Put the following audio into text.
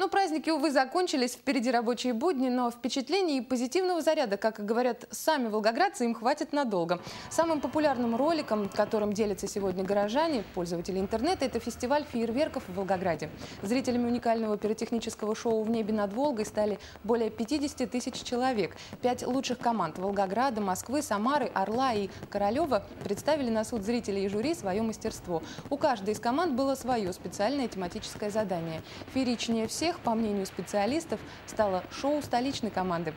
Ну, праздники, увы, закончились, впереди рабочие будни, но впечатлений и позитивного заряда, как говорят сами волгоградцы, им хватит надолго. Самым популярным роликом, которым делятся сегодня горожане, пользователи интернета, это фестиваль фейерверков в Волгограде. Зрителями уникального пиротехнического шоу «В небе над Волгой» стали более 50 тысяч человек. Пять лучших команд Волгограда, Москвы, Самары, Орла и Королева представили на суд зрителей и жюри свое мастерство. У каждой из команд было свое специальное тематическое задание. Фееричнее всех, по мнению специалистов, стало шоу столичной команды.